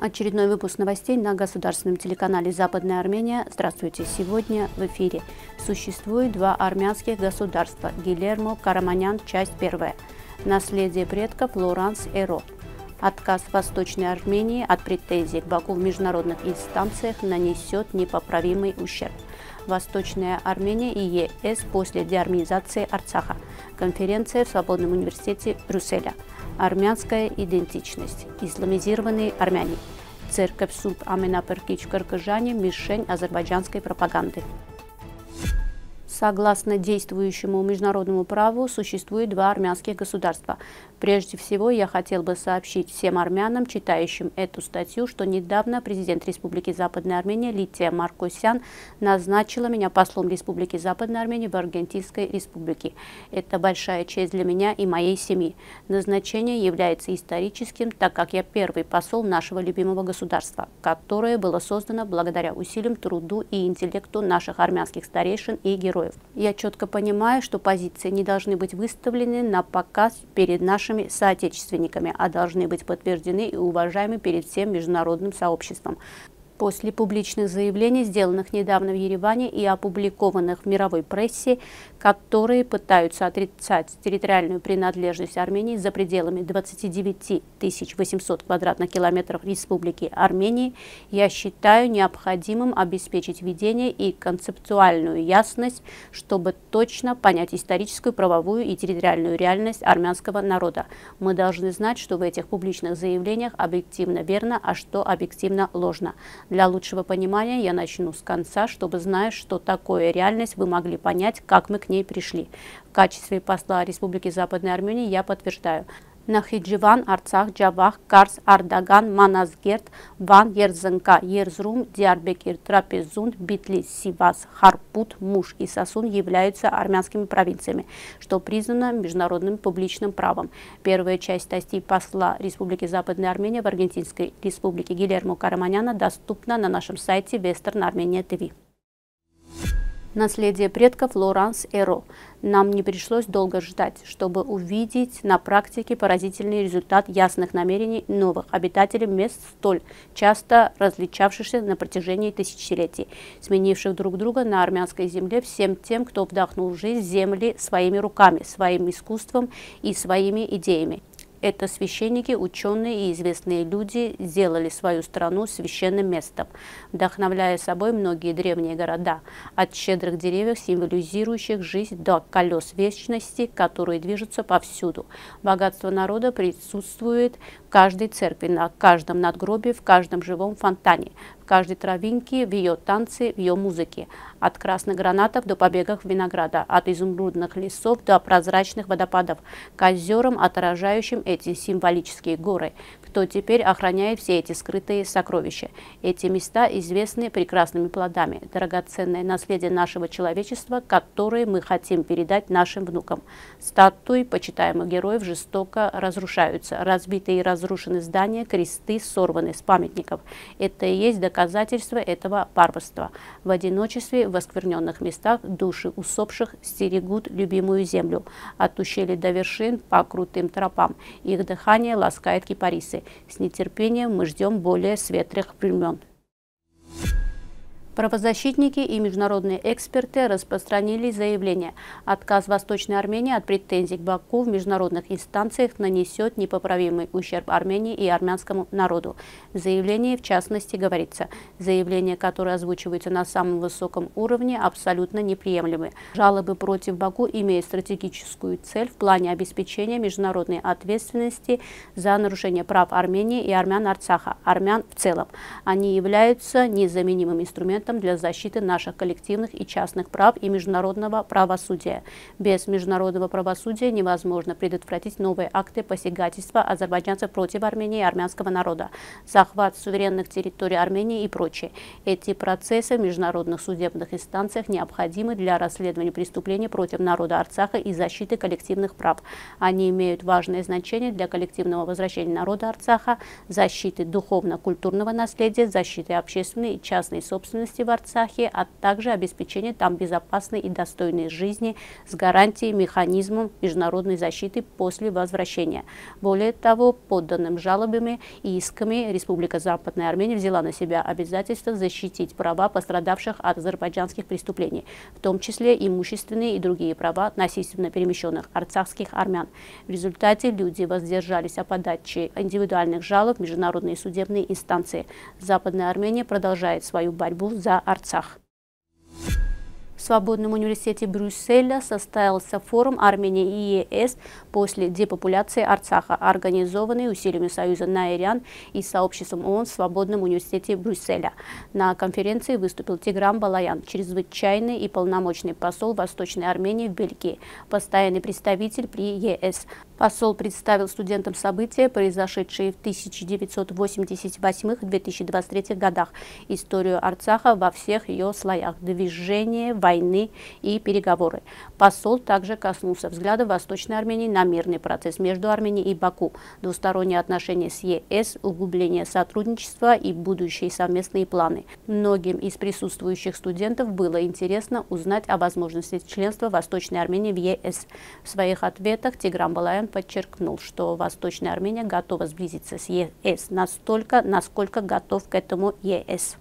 Очередной выпуск новостей на государственном телеканале «Западная Армения». Здравствуйте! Сегодня в эфире. Существует два армянских государства. Гилермо Караманян, часть первая. Наследие предков Лоранс Эро. Отказ Восточной Армении от претензий к Баку в международных инстанциях нанесет непоправимый ущерб. Восточная Армения и ЕС после деарминизации Арцаха. Конференция в Свободном университете Брюсселя. Армянская идентичность. Исламизированные армяне. Церковь Суб Аменаперкич Каркажане – мишень азербайджанской пропаганды. Согласно действующему международному праву, существует два армянских государства. Прежде всего, я хотел бы сообщить всем армянам, читающим эту статью, что недавно президент Республики Западная Армения Лития Маркосян назначила меня послом Республики Западная Армения в Аргентинской Республике. Это большая честь для меня и моей семьи. Назначение является историческим, так как я первый посол нашего любимого государства, которое было создано благодаря усилиям, труду и интеллекту наших армянских старейшин и героев героев. Я четко понимаю, что позиции не должны быть выставлены на показ перед нашими соотечественниками, а должны быть подтверждены и уважаемы перед всем международным сообществом после публичных заявлений, сделанных недавно в Ереване и опубликованных в мировой прессе, которые пытаются отрицать территориальную принадлежность Армении за пределами 29 800 квадратных километров Республики Армении, я считаю необходимым обеспечить ведение и концептуальную ясность, чтобы точно понять историческую, правовую и территориальную реальность армянского народа. Мы должны знать, что в этих публичных заявлениях объективно верно, а что объективно ложно. Для лучшего понимания я начну с конца, чтобы, зная, что такое реальность, вы могли понять, как мы к ней пришли. В качестве посла Республики Западной Армении я подтверждаю – Նախիջիվան, Արցախ, Ջավախ, Կարս, Արդագան, Մանազգերտ, Վան, Երզնկա, Երզրում, Диарбекир, Трапезунд, Битлис, Сивас, Харпут, Муш и Сосун являются армянскими провинциями, что признано международным публичным правом. Первая часть статьи посла Республики Западная Армения в Аргентинской Республике Гилермо Караманяна доступна на нашем сайте Western Armenia TV. Наследие предков Лоранс Эро. Нам не пришлось долго ждать, чтобы увидеть на практике поразительный результат ясных намерений новых обитателей мест, столь часто различавшихся на протяжении тысячелетий, сменивших друг друга на армянской земле всем тем, кто вдохнул жизнь земли своими руками, своим искусством и своими идеями. Это священники, ученые и известные люди сделали свою страну священным местом, вдохновляя собой многие древние города, от щедрых деревьев, символизирующих жизнь, до колес вечности, которые движутся повсюду. Богатство народа присутствует каждой церкви, на каждом надгробии, в каждом живом фонтане, в каждой травинке, в ее танце, в ее музыке. От красных гранатов до побегов винограда, от изумрудных лесов до прозрачных водопадов, к озерам, отражающим эти символические горы, кто теперь охраняет все эти скрытые сокровища. Эти места известны прекрасными плодами, драгоценное наследие нашего человечества, которое мы хотим передать нашим внукам. Статуи почитаемых героев жестоко разрушаются, разбитые и разрушены здания, кресты сорваны с памятников. Это и есть доказательство этого варварства. В одиночестве в оскверненных местах души усопших стерегут любимую землю, от ущелья до вершин по крутым тропам. Их дыхание ласкает кипарисы. С нетерпением мы ждем более светлых времен. Правозащитники и международные эксперты распространили заявление. Отказ Восточной Армении от претензий к Баку в международных инстанциях нанесет непоправимый ущерб Армении и армянскому народу. В заявлении, в частности, говорится, заявления, которые озвучиваются на самом высоком уровне, абсолютно неприемлемы. Жалобы против Баку имеют стратегическую цель в плане обеспечения международной ответственности за нарушение прав Армении и армян Арцаха, армян в целом. Они являются незаменимым инструментом инструментом для защиты наших коллективных и частных прав и международного правосудия. Без международного правосудия невозможно предотвратить новые акты посягательства азербайджанцев против Армении и армянского народа, захват суверенных территорий Армении и прочее. Эти процессы в международных судебных инстанциях необходимы для расследования преступлений против народа Арцаха и защиты коллективных прав. Они имеют важное значение для коллективного возвращения народа Арцаха, защиты духовно-культурного наследия, защиты общественной и частной собственности, идентичности в Арцахе, а также обеспечение там безопасной и достойной жизни с гарантией механизмом международной защиты после возвращения. Более того, подданным жалобами и исками Республика Западная Армения взяла на себя обязательство защитить права пострадавших от азербайджанских преступлений, в том числе имущественные и другие права насильственно перемещенных арцахских армян. В результате люди воздержались о подаче индивидуальных жалоб в международные судебные инстанции. Западная Армения продолжает свою борьбу за Арцах. В Свободном университете Брюсселя состоялся форум Армении и ЕС после депопуляции Арцаха, организованный усилиями Союза Найрян и сообществом ООН в Свободном университете Брюсселя. На конференции выступил Тиграм Балаян, чрезвычайный и полномочный посол Восточной Армении в Бельгии, постоянный представитель при ЕС. Посол представил студентам события, произошедшие в 1988-2023 годах, историю Арцаха во всех ее слоях, движение, войны и переговоры. Посол также коснулся взгляда Восточной Армении на мирный процесс между Арменией и Баку, двусторонние отношения с ЕС, углубление сотрудничества и будущие совместные планы. Многим из присутствующих студентов было интересно узнать о возможности членства Восточной Армении в ЕС. В своих ответах Тигран Балаян подчеркнул, что Восточная Армения готова сблизиться с ЕС настолько, насколько готов к этому ЕС.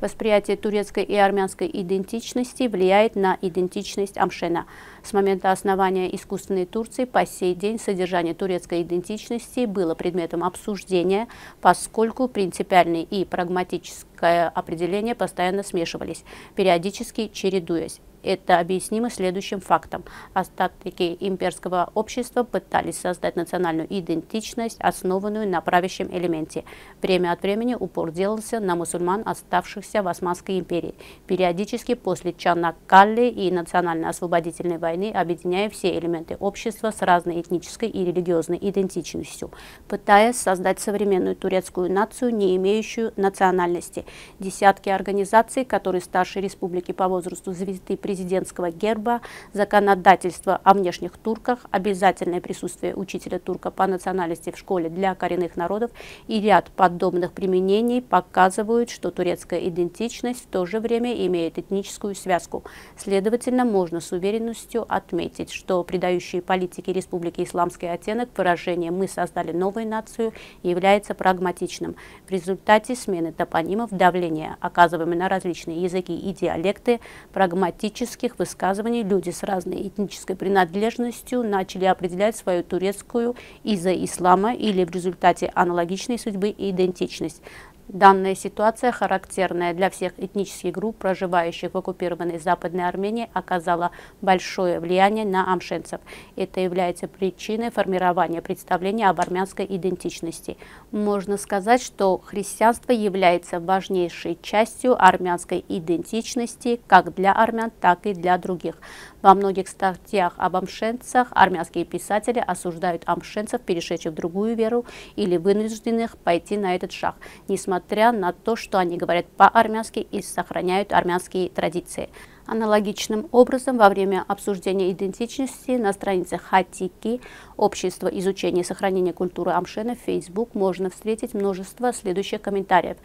Восприятие турецкой и армянской идентичности влияет на идентичность Амшена. С момента основания искусственной Турции по сей день содержание турецкой идентичности было предметом обсуждения, поскольку принципиальное и прагматическое определение постоянно смешивались, периодически чередуясь. Это объяснимо следующим фактом. Остатки имперского общества пытались создать национальную идентичность, основанную на правящем элементе. Время от времени упор делался на мусульман, оставшихся в Османской империи, периодически после Чанаккалли и национально-освободительной войны, объединяя все элементы общества с разной этнической и религиозной идентичностью, пытаясь создать современную турецкую нацию, не имеющую национальности. Десятки организаций, которые старше республики по возрасту звезды президентского герба, законодательство о внешних турках, обязательное присутствие учителя турка по национальности в школе для коренных народов и ряд подобных применений показывают, что турецкая идентичность в то же время имеет этническую связку. Следовательно, можно с уверенностью отметить, что придающие политике Республики Исламский оттенок выражение «мы создали новую нацию» является прагматичным. В результате смены топонимов давления, оказываемое на различные языки и диалекты, прагматично политических высказываний люди с разной этнической принадлежностью начали определять свою турецкую из-за ислама или в результате аналогичной судьбы идентичность. Данная ситуация, характерная для всех этнических групп, проживающих в оккупированной Западной Армении, оказала большое влияние на амшенцев. Это является причиной формирования представления об армянской идентичности. Можно сказать, что христианство является важнейшей частью армянской идентичности как для армян, так и для других. Во многих статьях об амшенцах армянские писатели осуждают амшенцев, перешедших в другую веру или вынужденных пойти на этот шаг, несмотря на то, что они говорят по-армянски и сохраняют армянские традиции. Аналогичным образом, во время обсуждения идентичности на странице Хатики Общество изучения и сохранения культуры Амшена в Facebook можно встретить множество следующих комментариев.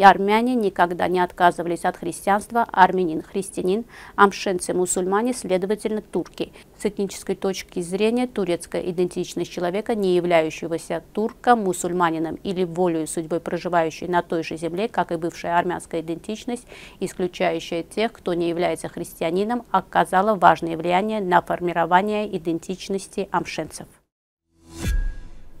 Армяне никогда не отказывались от христианства, армянин – христианин, амшенцы – мусульмане, следовательно, турки. С этнической точки зрения турецкая идентичность человека, не являющегося турком, мусульманином или волею судьбой проживающей на той же земле, как и бывшая армянская идентичность, исключающая тех, кто не является является христианином, оказала важное влияние на формирование идентичности амшенцев.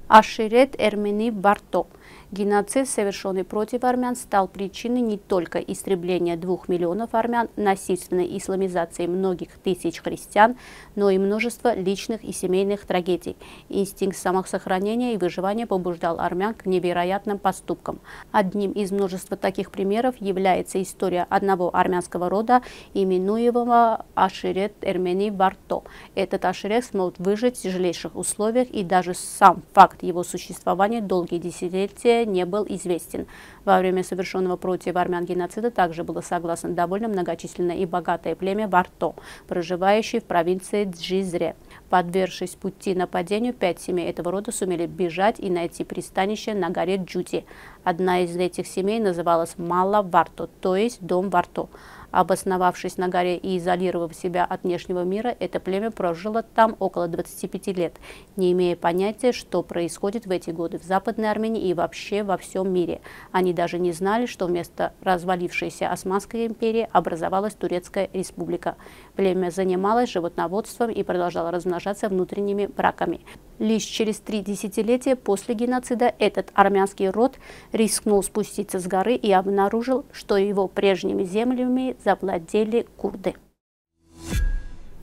Аширет Эрмени Барто – Геноцид, совершенный против армян, стал причиной не только истребления двух миллионов армян, насильственной исламизации многих тысяч христиан, но и множества личных и семейных трагедий. Инстинкт самосохранения и выживания побуждал армян к невероятным поступкам. Одним из множества таких примеров является история одного армянского рода, именуемого Аширет Эрмени Барто. Этот Аширет смог выжить в тяжелейших условиях, и даже сам факт его существования долгие десятилетия не был известен. Во время совершенного против армян геноцида также было согласно довольно многочисленное и богатое племя Варто, проживающее в провинции Джизре. Подвергшись пути нападению, пять семей этого рода сумели бежать и найти пристанище на горе Джути. Одна из этих семей называлась Мала Варто, то есть Дом Варто. Обосновавшись на горе и изолировав себя от внешнего мира, это племя прожило там около 25 лет, не имея понятия, что происходит в эти годы в Западной Армении и вообще во всем мире. Они даже не знали, что вместо развалившейся Османской империи образовалась Турецкая республика. Племя занималось животноводством и продолжало размножаться внутренними браками. Лишь через три десятилетия после геноцида этот армянский род рискнул спуститься с горы и обнаружил, что его прежними землями завладели курды.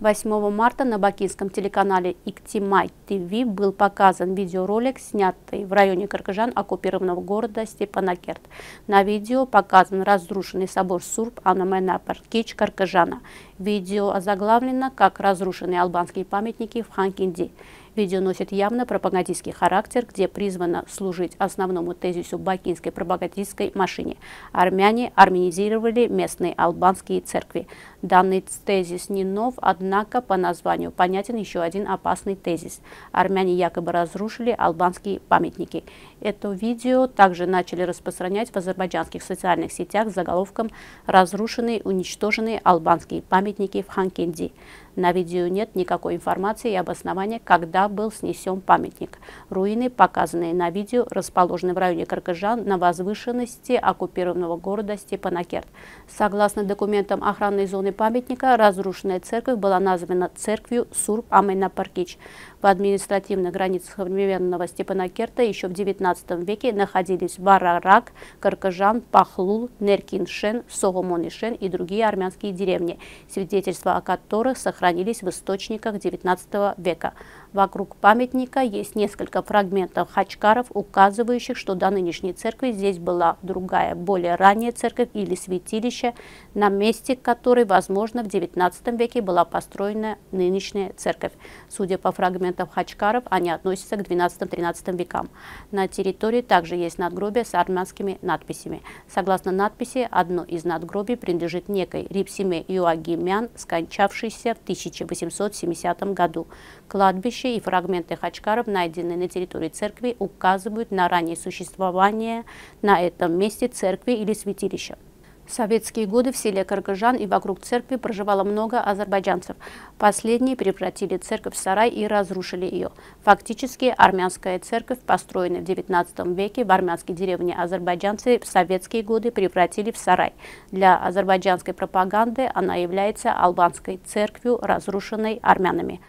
8 марта на бакинском телеканале Иктимай ТВ был показан видеоролик, снятый в районе Каркажан оккупированного города Степанакерт. На видео показан разрушенный собор Сурб Анамена Паркич Каркажана. Видео озаглавлено как «Разрушенные албанские памятники в Ханкинди». Видео носит явно пропагандистский характер, где призвано служить основному тезису бакинской пропагандистской машине. Армяне армянизировали местные албанские церкви. Данный тезис не нов, однако по названию понятен еще один опасный тезис. Армяне якобы разрушили албанские памятники. Это видео также начали распространять в азербайджанских социальных сетях с заголовком «Разрушенные, уничтоженные албанские памятники в Ханкенди». На видео нет никакой информации и обоснования, когда был снесен памятник. Руины, показанные на видео, расположены в районе Каркажан на возвышенности оккупированного города Степанакерт. Согласно документам охранной зоны памятника, разрушенная церковь была названа церковью Сурб Аменапаркич. В административных границах современного Степанакерта еще в XIX веке находились Варарак, Каркажан, Пахлул, Неркиншен, Согомонишен и другие армянские деревни, свидетельства о которых сохранились в источниках XIX века. Вокруг памятника есть несколько фрагментов хачкаров, указывающих, что до нынешней церкви здесь была другая, более ранняя церковь или святилище, на месте которой, возможно, в XIX веке была построена нынешняя церковь. Судя по фрагментам хачкаров, они относятся к XII-XIII векам. На территории также есть надгробия с армянскими надписями. Согласно надписи, одно из надгробий принадлежит некой Рипсиме Юагимян, скончавшейся в 1870 году. Кладбище Кладбище и фрагменты хачкаров, найденные на территории церкви, указывают на раннее существование на этом месте церкви или святилища. В советские годы в селе Каргажан и вокруг церкви проживало много азербайджанцев. Последние превратили церковь в сарай и разрушили ее. Фактически армянская церковь, построенная в XIX веке в армянской деревне азербайджанцы в советские годы превратили в сарай. Для азербайджанской пропаганды она является албанской церковью, разрушенной армянами.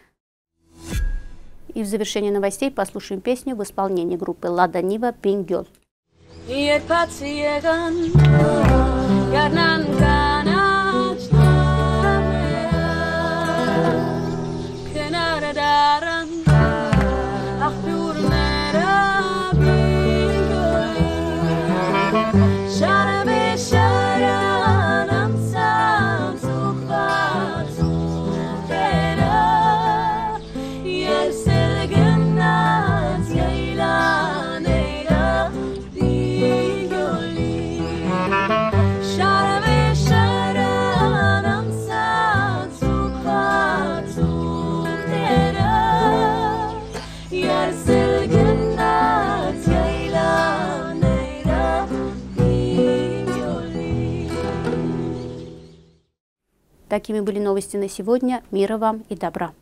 И в завершении новостей послушаем песню в исполнении группы «Лада Нива» «Пингел». Такими были новости на сегодня. Мира вам и добра.